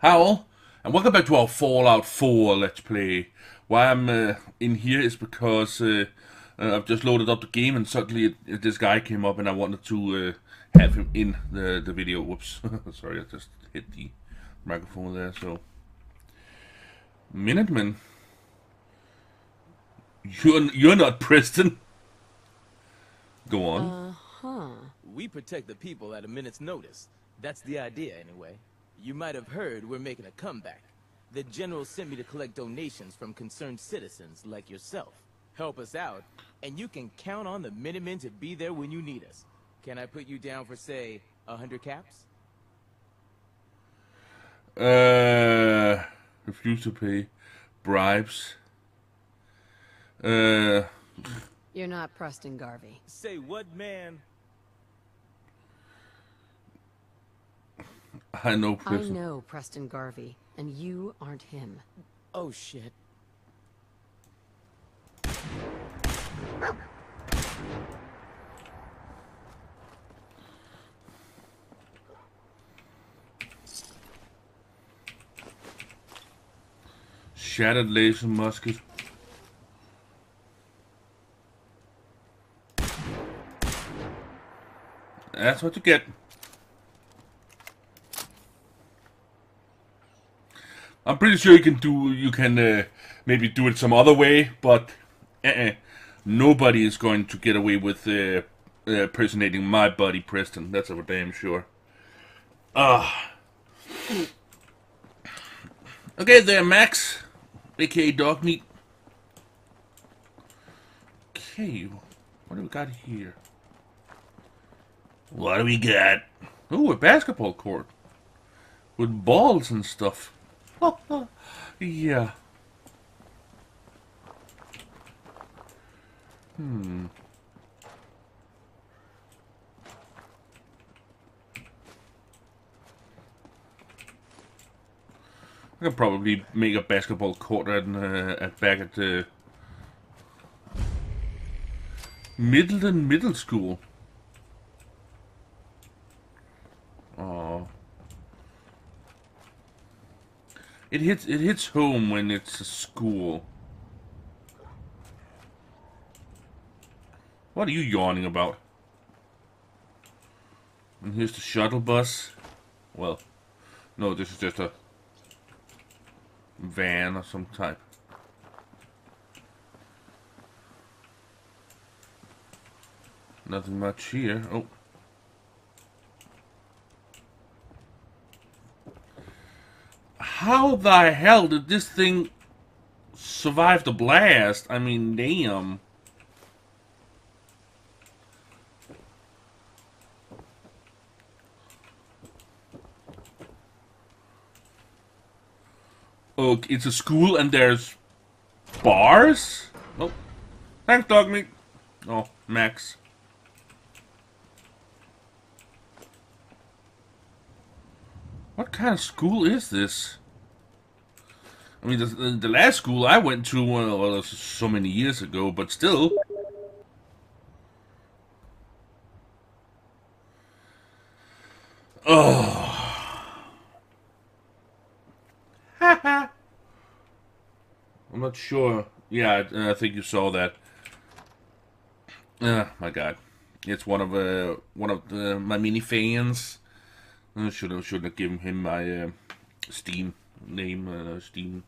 How? And welcome back to our Fallout 4 Let's Play. Why I'm uh, in here is because uh, uh, I've just loaded up the game and suddenly it, it- this guy came up and I wanted to uh, have him in the, the video. Whoops. Sorry, I just hit the microphone there, so... Minuteman. You're, you're not Preston. Go on. We protect the people at a minute's notice. That's the idea, anyway. You might have heard we're making a comeback. The general sent me to collect donations from concerned citizens like yourself. Help us out, and you can count on the Minutemen to be there when you need us. Can I put you down for, say, a hundred caps? Uh, refuse to pay bribes. Uh, You're not Preston Garvey. Say what, man? I know I know Preston Garvey, and you aren't him. Oh, shit. Shattered laser musket. That's what you get. I'm pretty sure you can do. You can uh, maybe do it some other way, but uh-uh. nobody is going to get away with uh, uh, impersonating my buddy Preston. That's for damn sure. Ah. Okay, there, Max, aka Dog Meat. Okay, what do we got here? What do we got? Ooh, a basketball court with balls and stuff. yeah. Hmm. I could probably make a basketball court at, uh, back at the Middleton Middle School. It hits it hits home when it's a school. What are you yawning about? And here's the shuttle bus. Well, no, this is just a van of some type. Nothing much here. Oh. How the hell did this thing survive the blast? I mean, damn. Oh, it's a school and there's bars? Oh, thanks, dog meat. Oh, Max. What kind of school is this? I mean, the, the last school I went to, well, well, so many years ago, but still. Oh. I'm not sure. Yeah, I, I think you saw that. Ah, my God, it's one of uh, one of the, my mini fans. I should have should have given him my uh, Steam name, uh, Steam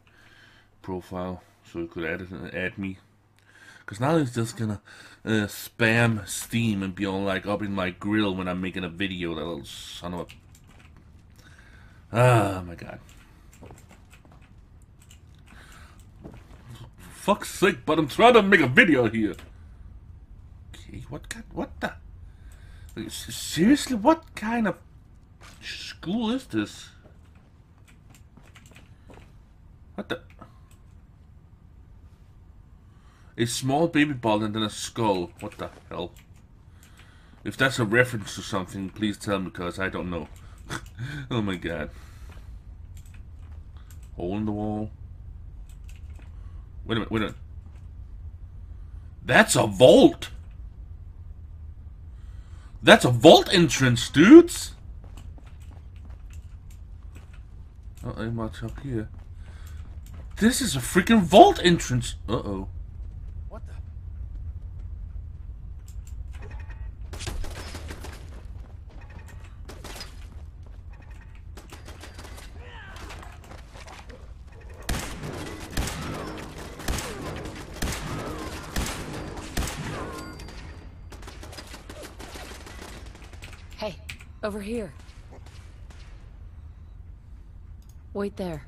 profile, so he could add add me. Cause now he's just gonna uh, spam Steam and be all like up in my grill when I'm making a video. That little son of a. Ah, my God. fuck's sake, but I'm trying to make a video here. Okay, what kind, what the? Seriously, what kind of school is this? What the? A small baby ball and then a skull. What the hell? If that's a reference to something, please tell me because I don't know. oh my god. Hole in the wall. Wait a minute, wait a minute. That's a vault! That's a vault entrance, dudes! Not very much up here. This is a freaking vault entrance. Uh Hey, over here. Wait there.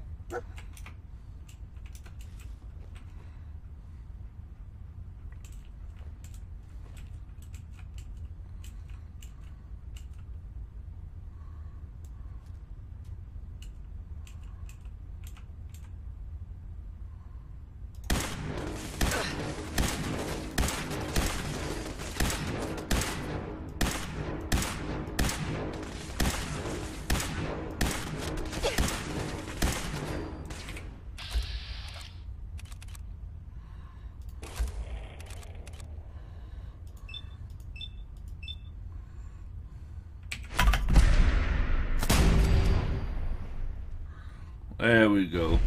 There we go.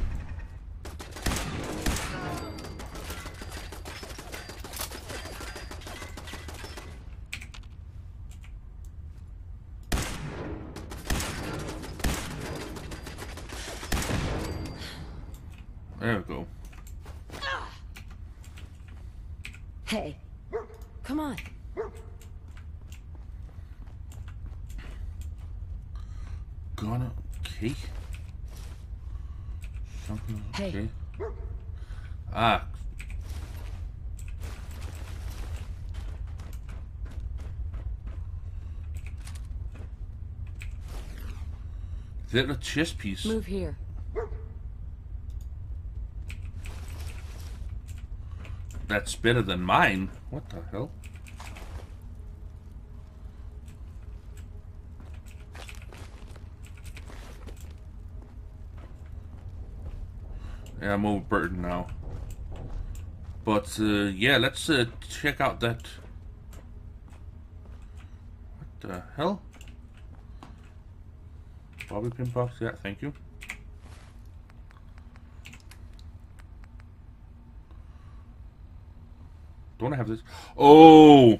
There we go. Hey, come on. Gonna okay. Something Hey. okay. Ah. Is that a chess piece? Move here. That's better than mine. What the hell? Yeah, I'm overburdened now. But uh, yeah, let's uh, check out that. What the hell? Bobby pin box. Yeah, thank you. Don't I have this? Oh,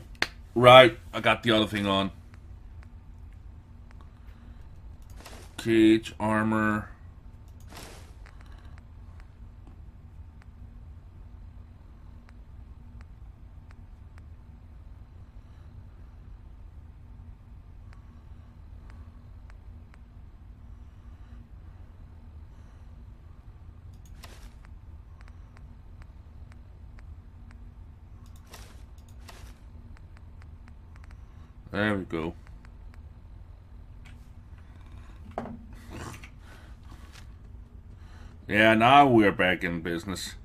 right. I got the other thing on. Cage, armor. There we go. Yeah, now we're back in business.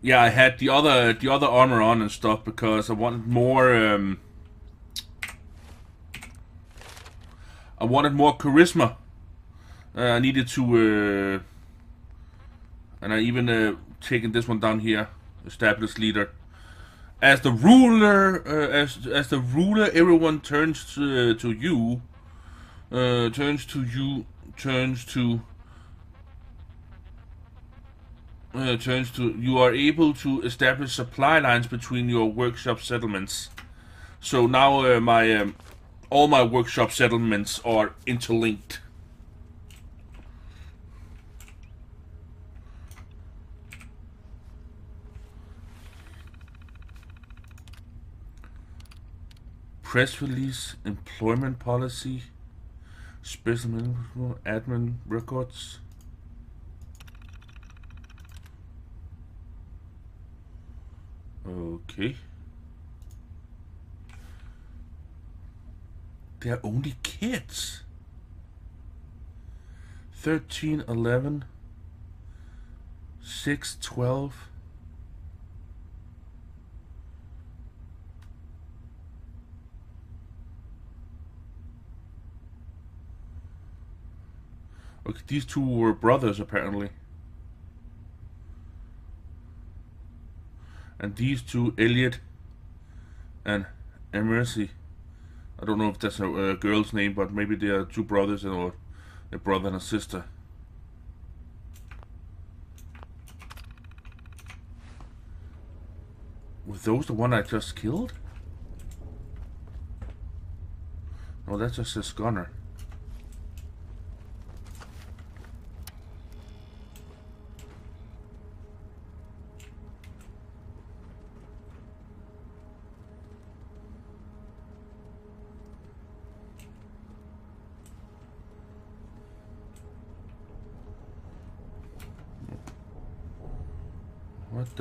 Yeah, I had the other the other armor on and stuff because I wanted more. Um, I wanted more charisma. Uh, I needed to, uh, and I even uh, taken this one down here, established leader. As the ruler, uh, as as the ruler, everyone turns to, to you. Uh, turns to you. Turns to. Uh, turns to you are able to establish supply lines between your workshop settlements. So now uh, my um, all my workshop settlements are interlinked. Press release, employment policy, specimen admin records. Okay. They're only kids. 13, 11, 6, 12. Okay, these two were brothers apparently. And these two, Elliot and Emercy, I don't know if that's a, a, girl's name, but maybe they are two brothers or a brother and a sister. Were those the one I just killed? No, that's just a scunner.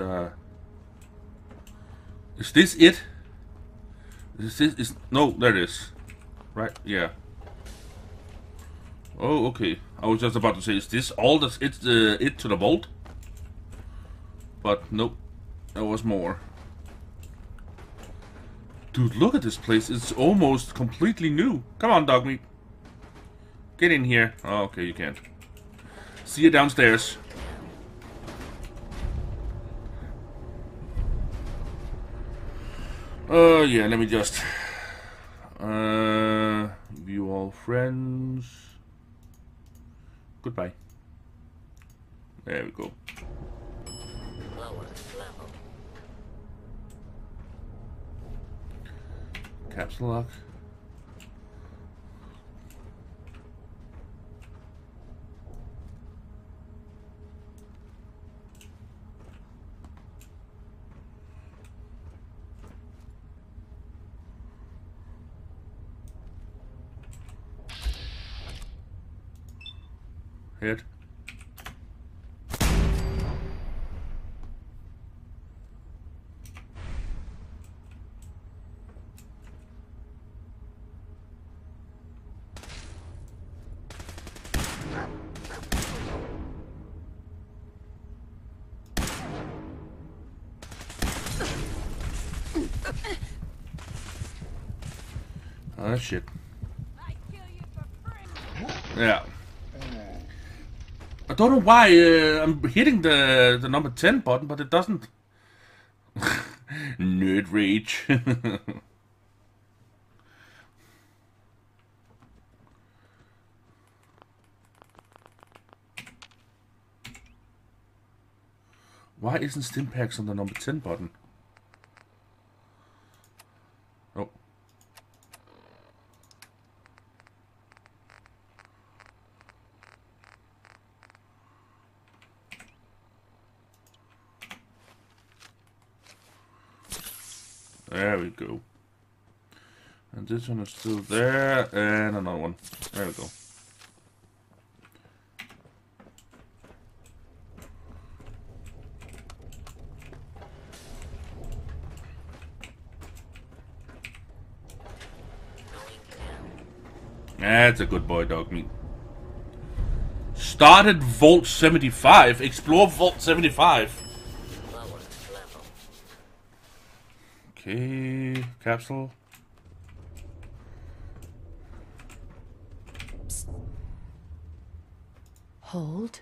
The? Is this it? Is this is no? There it is. Right? Yeah. Oh, okay. I was just about to say, is this all that's it's uh, it to the vault? But nope, there was more. Dude, look at this place. It's almost completely new. Come on, dog meat. Get in here. Oh, okay, you can't. See you downstairs. Uh, yeah, let me just... Uh, view all friends. Goodbye. There we go. Capsule lock. Hit. Oh shit. Yeah. I don't know why uh, I'm hitting the the number 10 button, but it doesn't. Nerd rage. why isn't Stimpaks on the number 10 button? Oh. There we go. And this one is still there, and another one. There we go. That's a good boy, dog meat. Started Vault 75. Explore Vault 75. Okay, capsule. Hold.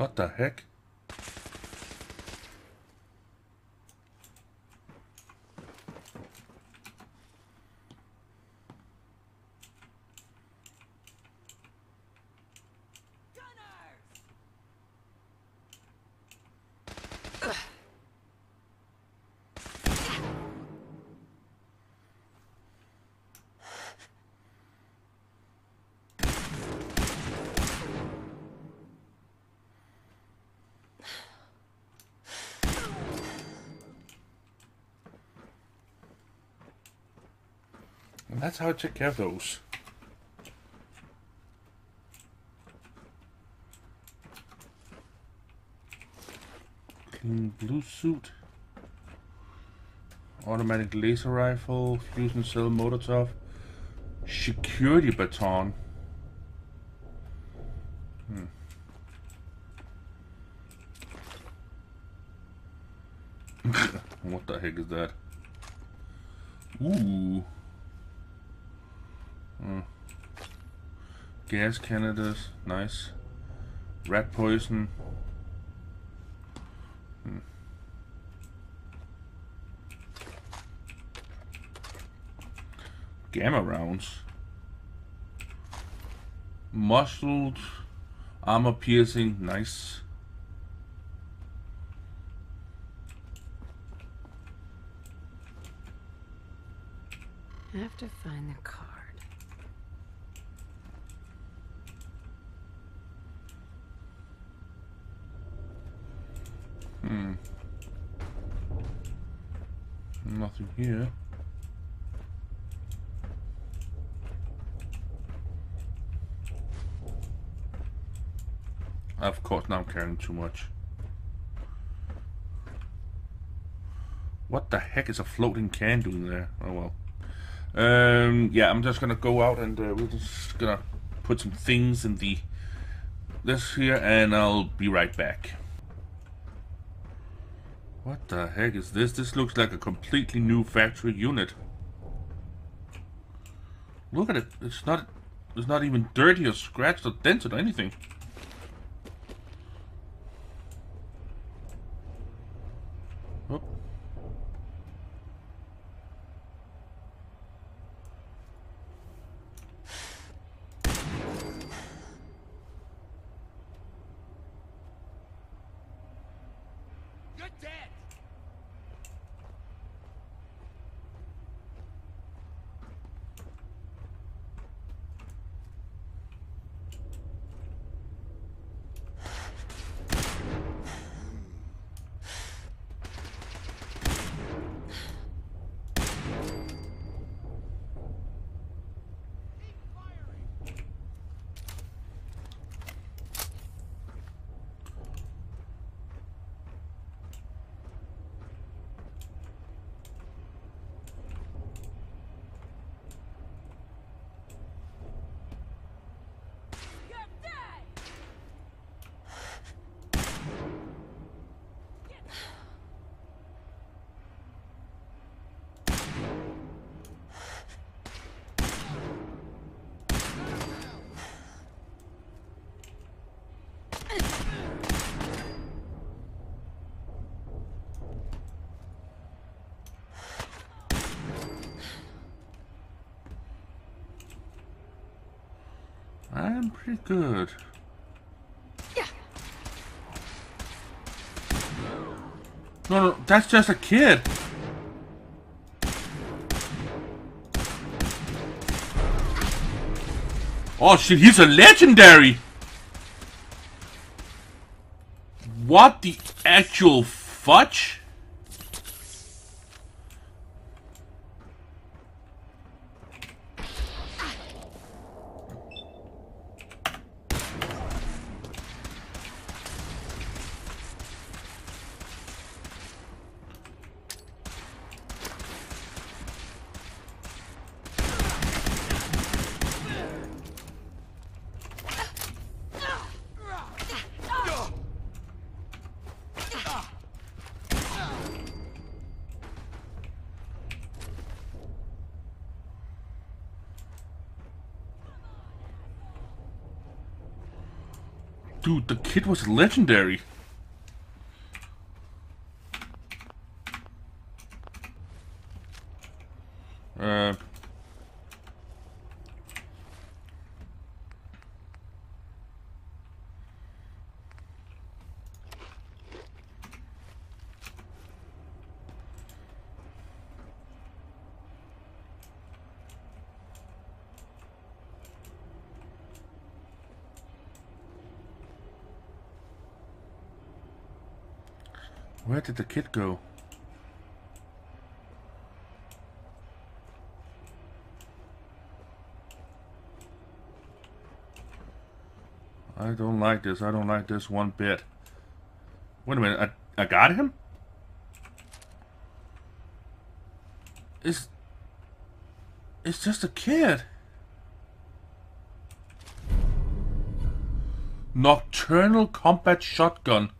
What the heck? That's how take care those. Clean blue suit. Automatic laser rifle, fusion cell motor Molotov, security baton. Hmm. what the heck is that? Ooh. Hmm. Gas canisters, nice. Rat poison. Hmm. Gamma rounds. Muscled, armor piercing, nice. I have to find the card. Hmm. Nothing here. Of course, now I'm carrying too much. What the heck is a floating can doing there? Oh well. Um, yeah, I'm just gonna go out and uh, we're just gonna put some things in the this here, and I'll be right back. What the heck is this? This looks like a completely new factory unit. Look at it. It's not. It's not even dirty or scratched or dented or anything. I'm pretty good. Yeah. No, no, that's just a kid. Oh shit, he's a legendary! What the actual fudge? Dude, the kid was legendary. did the kid go? I don't like this. I don't like this one bit. Wait a minute. I, I got him? It's... It's just a kid. Nocturnal Combat Shotgun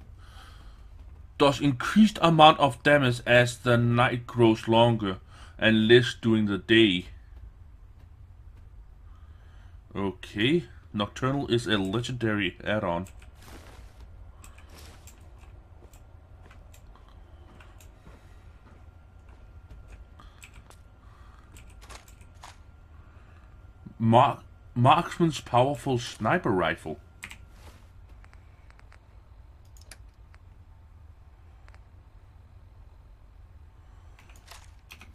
does increased amount of damage as the night grows longer and less during the day. Okay, Nocturnal is a legendary add-on. Mark Marksman's powerful sniper rifle.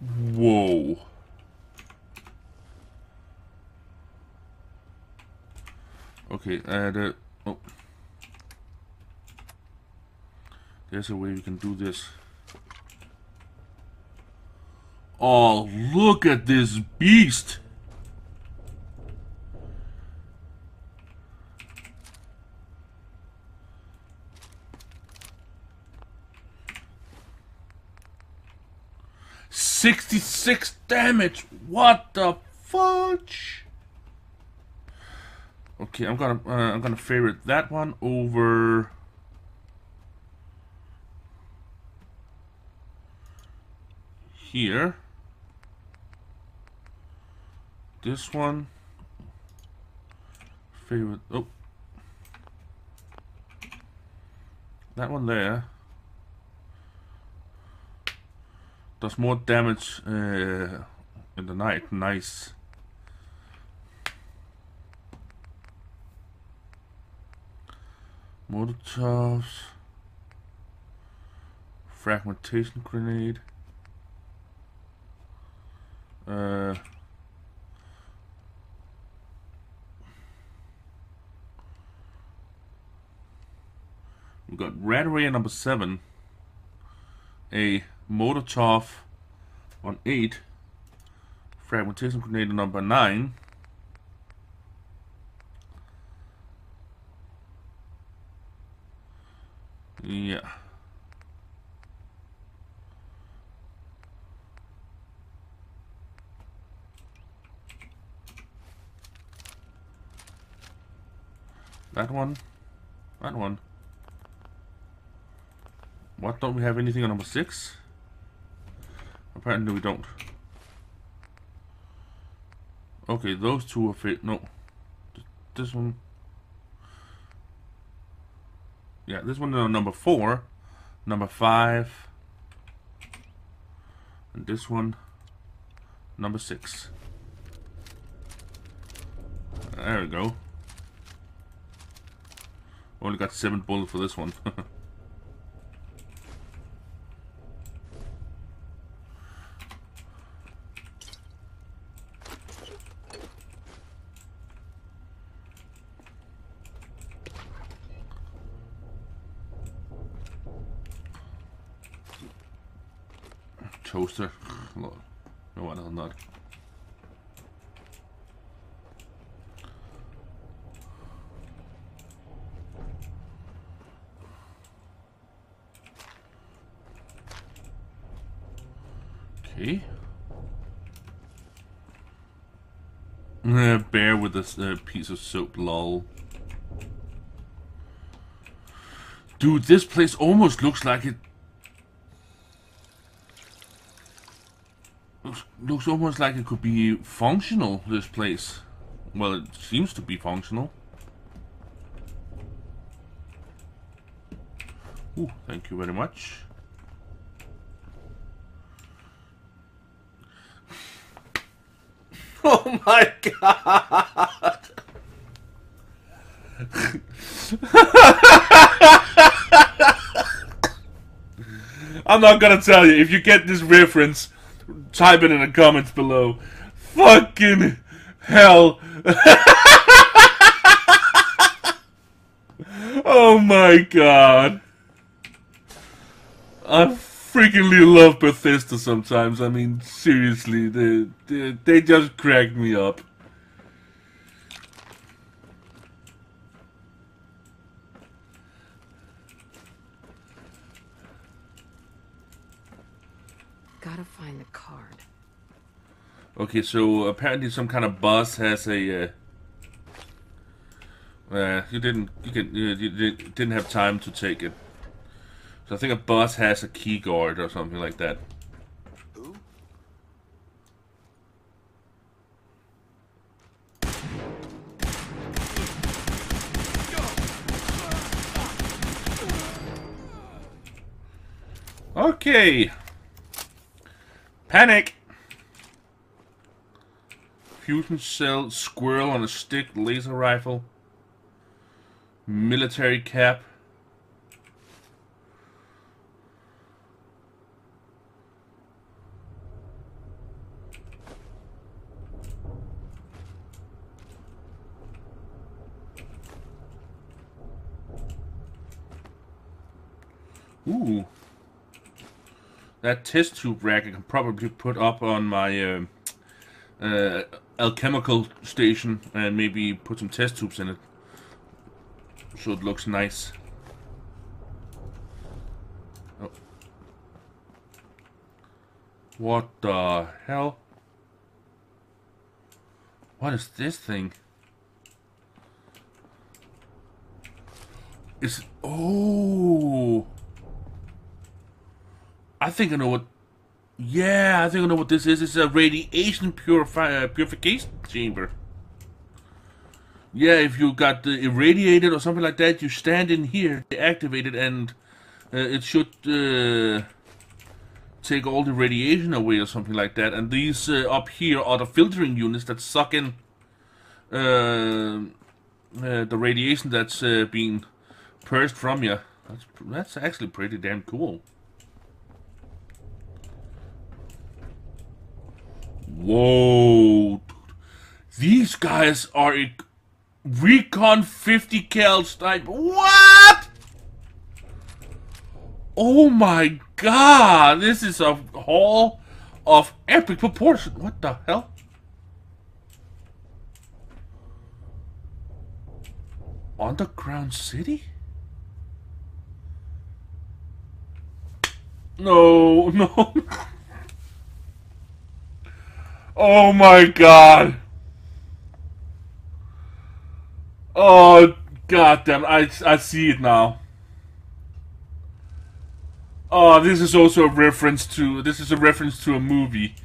Whoa. Okay, uh, the, oh. There's a way we can do this. Oh, look at this beast! Sixty-six damage. What the fudge? Okay, I'm gonna uh, I'm gonna favorite that one over. Here. This one. Favorite. Oh. That one there. Does more damage uh, in the night. Nice. Molotovs. Fragmentation grenade. Uh, we got Red Ray number seven. A Molotov on eight. Fragmentation grenade number nine. Yeah. That one. That one. What, don't we have anything on number six? Apparently we don't. Okay, those two are fit. No. This one. Yeah, this one is number four, number five, and this one, number six. There we go. Only got seven bullets for this one. toaster. No one on that. Okay. Uh, bear with this uh, piece of soap, lol. Dude, this place almost looks like it looks almost like it could be functional, this place. Well, it seems to be functional. Ooh, thank you very much. Oh my god! I'm not gonna tell you, if you get this reference, type it in the comments below. Fucking hell. oh my god. I freakingly love Bethesda sometimes. I mean, seriously, they, they, they just crack me up. Gotta find the card. Okay, so apparently some kind of boss has a. Uh, uh, you didn't. You can. You, you didn't have time to take it. So I think a boss has a key guard or something like that. Who? Okay. Panic. Fusion cell, squirrel on a stick, laser rifle, military cap. Ooh. That test tube rack I can probably put up on my uh, uh, alchemical station and maybe put some test tubes in it. So it looks nice. Oh. What the hell? What is this thing? Is oh I think I know what yeah, I think I know what this is. It's a radiation purify uh, purification chamber. Yeah, if you got irradiated or something like that, you stand in here, activate it, and uh, it should uh, take all the radiation away or something like that. And these uh, up here are the filtering units that suck in uh, uh, the radiation that's being purged from you. That's that's actually pretty damn cool. Whoa. These guys are a Recon 50 cal sniper. What? Oh my god. This is a haul of epic proportion. What the hell? Underground City? No, no. Oh my god. Oh god damn, I I see it now. Oh, this is also a reference to this is a reference to a movie.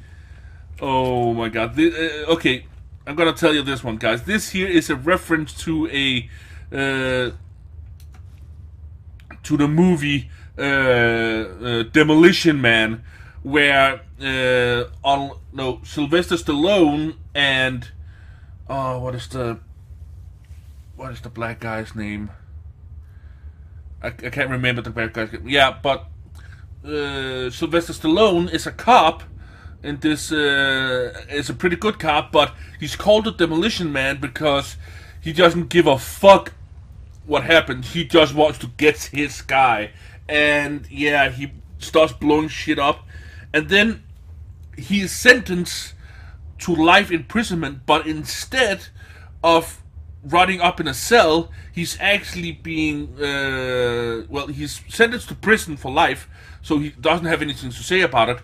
Oh my god. This, uh, okay, I'm gonna tell you this one, guys. This here is a reference to a uh, to the movie uh, uh, Demolition Man, where uh, on no Sylvester Stallone and oh, what is the what is the black guy's name? I, I can't remember the black guy's name. Yeah, but uh, Sylvester Stallone is a cop, and this uh, is a pretty good cop, but he's called the Demolition Man because he doesn't give a fuck what happens. He just wants to get his guy, and yeah, he starts blowing shit up, and then he is sentenced to life imprisonment, but instead of rotting up in a cell, he's actually being uh, well, he's sentenced to prison for life, so he doesn't have anything to say about it.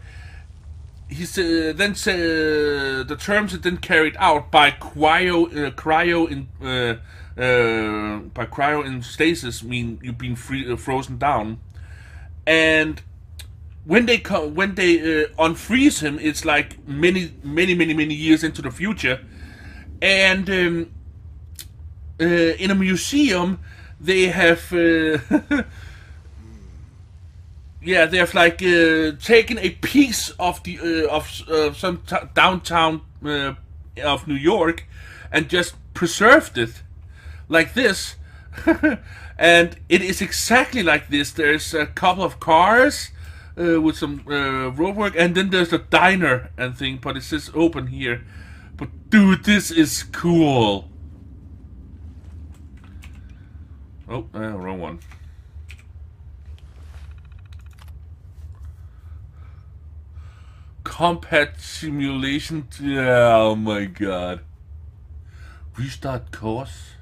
He's uh, then uh, the terms are then carried out by cryo uh, cryo in uh, uh, by cryo in stasis mean you've been free, frozen down, and when they come when they uh, unfreeze him, it's like many many many many years into the future, and um, uh, in a museum they have. Uh, yeah, they have like uh, taken a piece of the uh, of uh, some downtown of New York and just preserved it like this, and it is exactly like this. There's a couple of cars uh, with some uh, road work, and then there's a diner and thing, but it says open here. But dude, this is cool. Oh, uh, wrong one. Combat simulation. Oh my god. Restart course.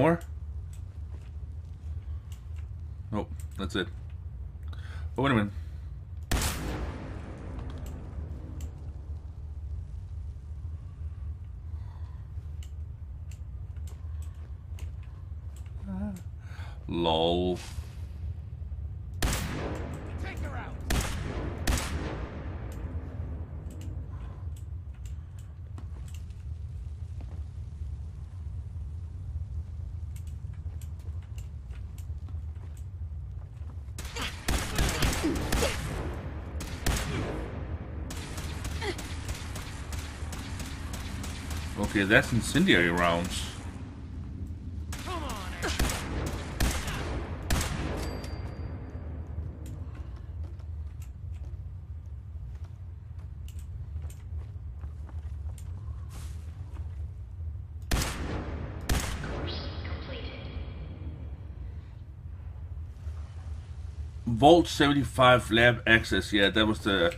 More? Nope, that's it. Oh, wait a minute. Lol. Okay, that's incendiary rounds. Vault 75 lab access. Yeah, that was the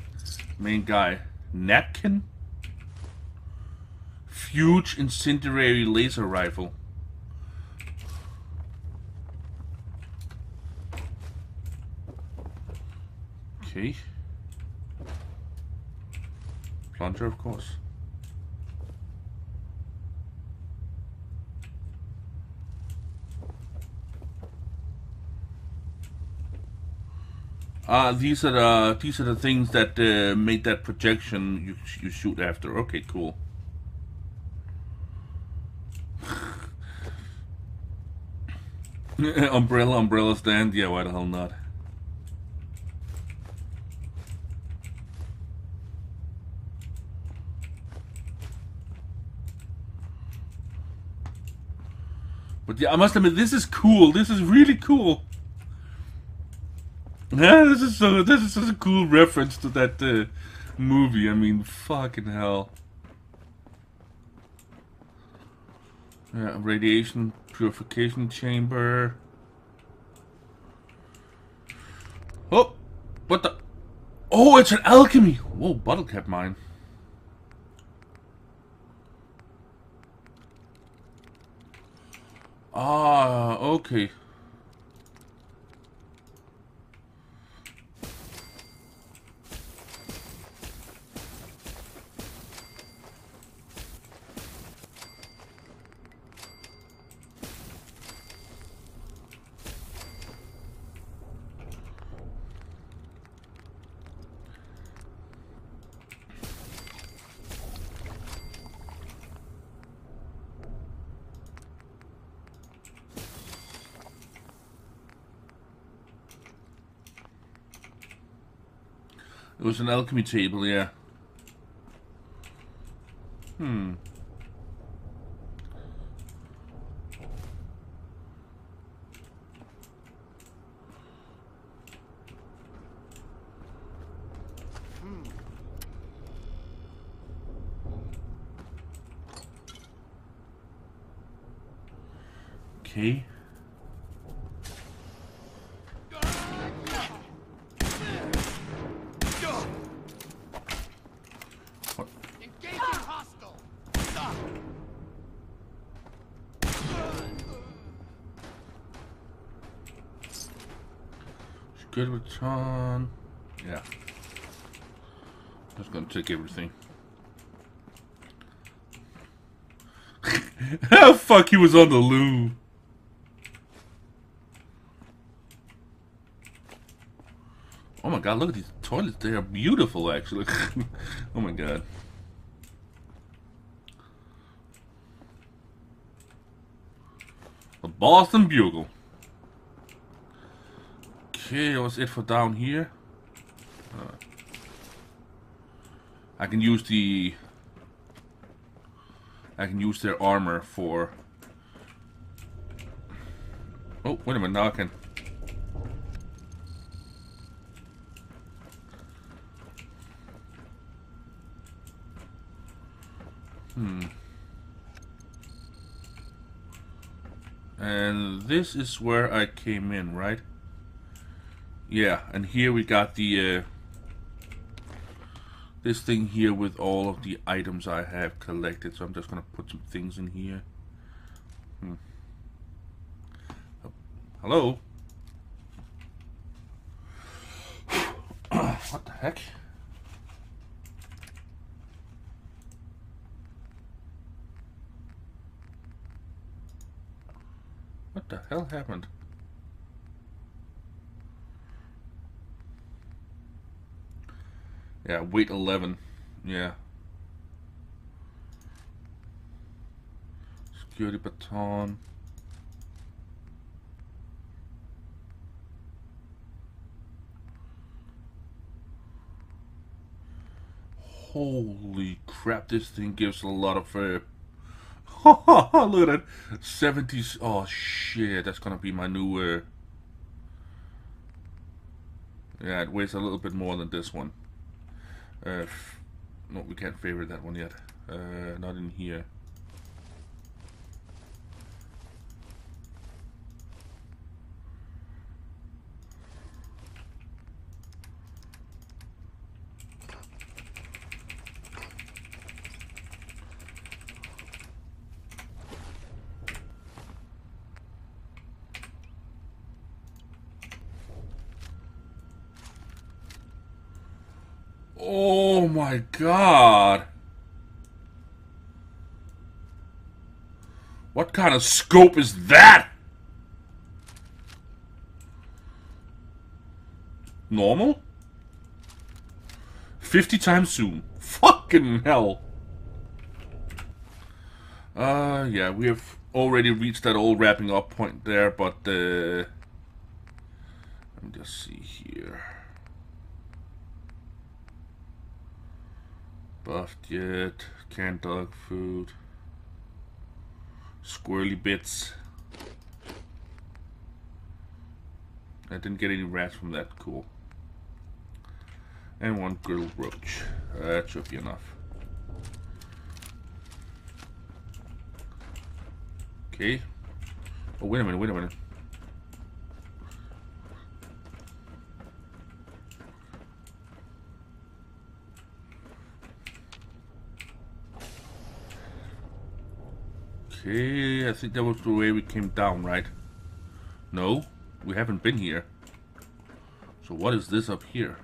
main guy. Napkin? Huge incendiary laser rifle. Okay. Plunger, of course. Ah, these are the these are the things that uh, made that projection you you shoot after. Okay, cool. umbrella, umbrella stand. Yeah, why the hell not? But yeah, I must admit, this is cool. This is really cool. Yeah, this is so. This is such a cool reference to that uh, movie. I mean, fucking hell. Yeah, radiation purification chamber. Oh, what the? Oh, it's an alchemy. Whoa, bottle cap mine. Ah, okay. Was an alchemy table, yeah. Hmm. Okay. Return. Yeah. Just gonna take everything. oh fuck, he was on the loo. Oh my god, look at these toilets. They are beautiful, actually. oh my god. The Boston Bugle. Okay, was it for down here. Uh, I can use the... I can use their armor for... Oh, wait a minute, now I can... Hmm. And this is where I came in, right? Yeah, and here we got the uh, this thing here with all of the items I have collected. So I'm just gonna put some things in here. Hmm. Hello. what the heck? What the hell happened? Yeah, weight 11. Yeah. Security baton. Holy crap, this thing gives a lot of uh, Look at that. 70s. Oh, shit. That's going to be my new... Uh... Yeah, it weighs a little bit more than this one. Uh, no, we can't favorite that one yet. Uh, not in here. Oh my god. What kind of scope is that? Normal? 50 times zoom. Fucking hell. Uh, yeah, we have already reached that old wrapping up point there, but, uh... Let me just see here. Buffed yet. Canned dog food. Squirrely bits. I didn't get any rats from that. Cool. And one grilled roach. That should be enough. Okay. Oh, wait a minute, wait a minute. Okay, I think that was the way we came down, right? No, we haven't been here. So what is this up here?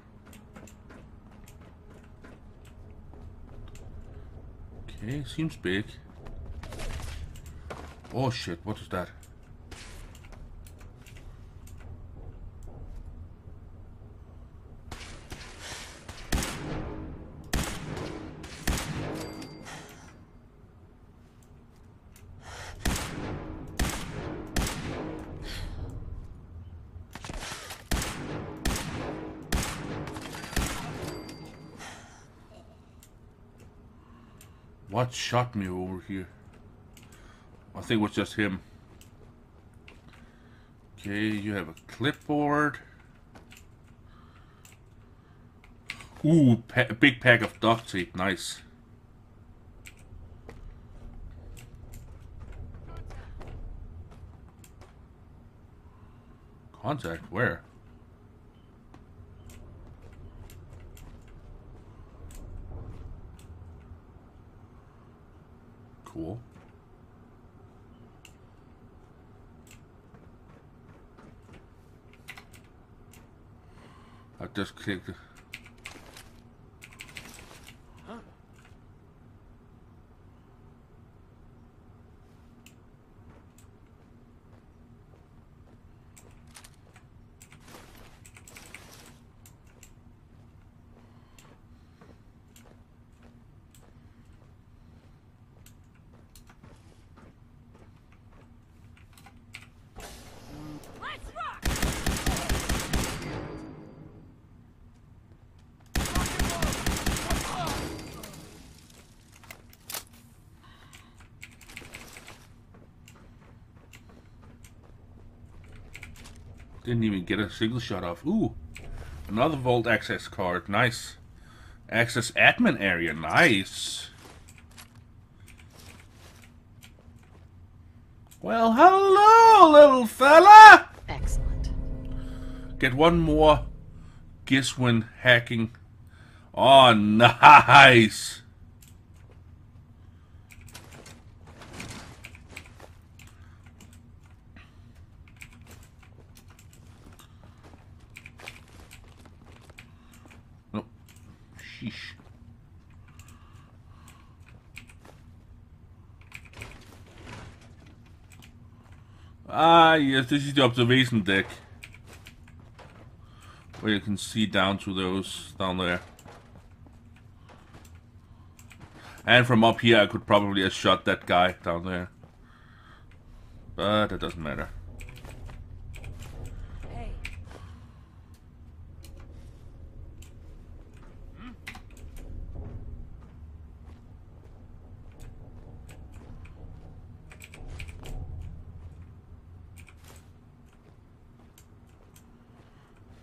Okay, seems big. Oh shit, what is that? Shot me over here? I think it was just him. Okay, you have a clipboard. Ooh, pa big pack of duct tape. Nice. Contact? Where? Cool. I just clicked. Didn't even get a single shot off. Ooh, another Vault access card. Nice. Access admin area. Nice. Well, hello, little fella! Excellent. Get one more Giswin hacking. Oh, nice! Yes, this is the observation deck. Where you can see down to those down there. And from up here, I could probably have shot that guy down there. But it doesn't matter. Hey.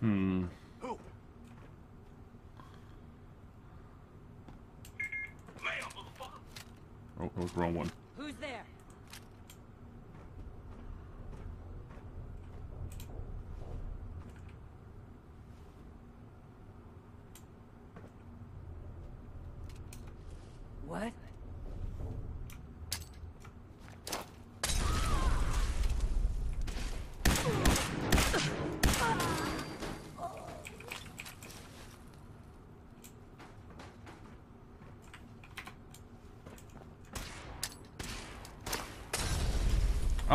Hmm. Oh, that was the wrong one. Who's there? What?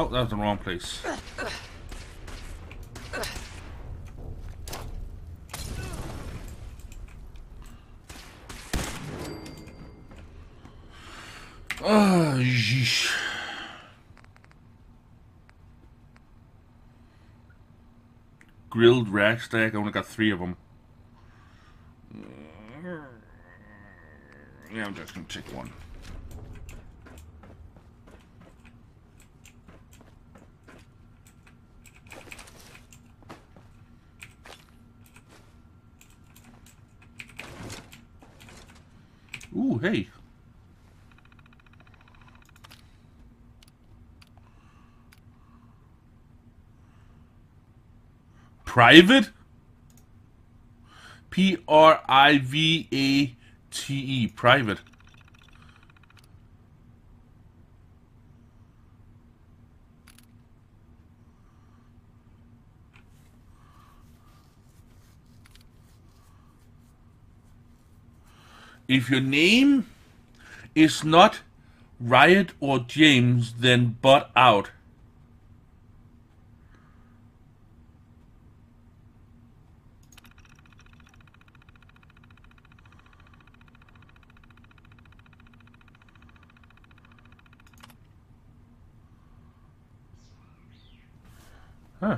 Oh, that was the wrong place. Ah, yeesh. Grilled radstag. I only got three of them. Yeah, I'm just gonna take one. Ooh, hey. Private? P R I V A T E. Private. If your name is not Riot or James, then butt out. Huh.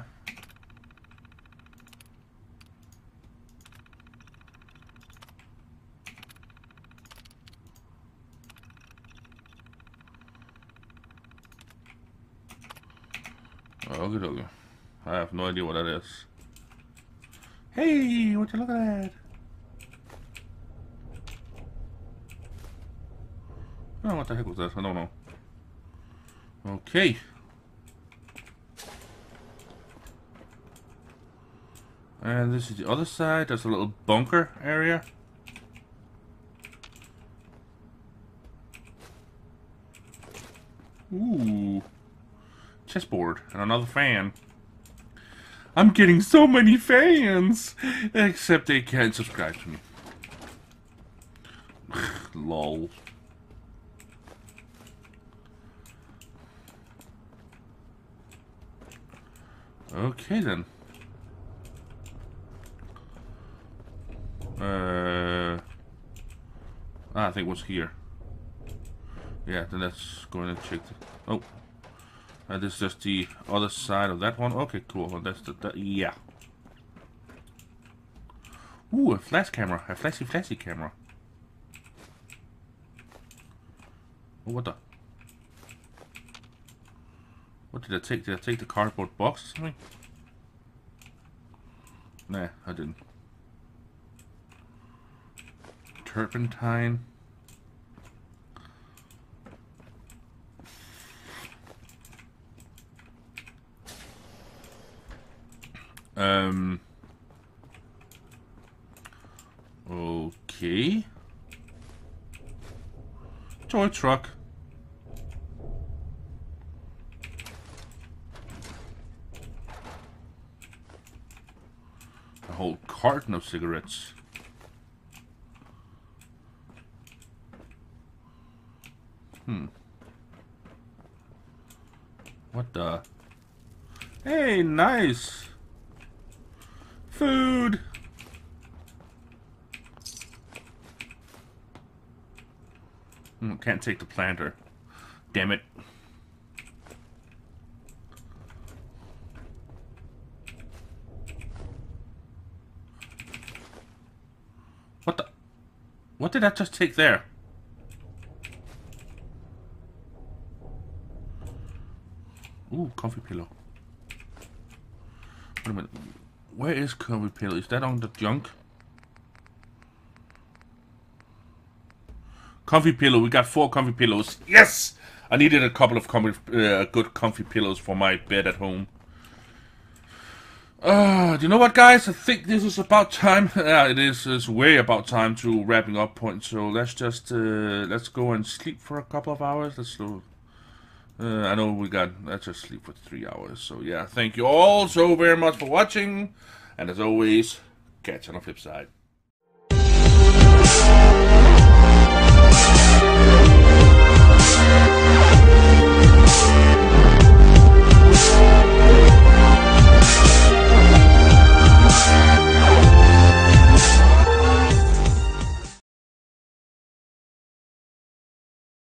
Oh, okay, okay. I have no idea what that is. Hey, what you looking at? Oh, what the heck was that? I don't know. Okay. And this is the other side. There's a little bunker area. Ooh. Chessboard and another fan. I'm getting so many fans! Except they can't subscribe to me. Lol. Okay then. Uh, ah, I think it was here. Yeah, then let's go and check. The, oh, uh, this is just the other side of that one. Okay, cool. Well, that's the, the yeah. Ooh, a flash camera, a flashy, flashy camera. Oh, what the? What did I take? Did I take the cardboard box or something? Nah, I didn't turpentine. Um. Okay. Toy truck. A whole carton of cigarettes. Hmm. What the? Hey, nice. Food. Hmm, can't take the planter. Damn it. What the? What did I just take there? Comfy pillow. Wait a minute. Where is comfy pillow? Is that on the junk? Comfy pillow. We got four comfy pillows. Yes! I needed a couple of comfy, uh, good comfy pillows for my bed at home. Uh, do you know what, guys? I think this is about time. Yeah, it is. It's way about time to wrapping up point. So let's just uh, let's go and sleep for a couple of hours. Let's. Uh, I know we got. Let's just sleep for three hours. So yeah, thank you all so very much for watching, and as always, catch you on the flip side.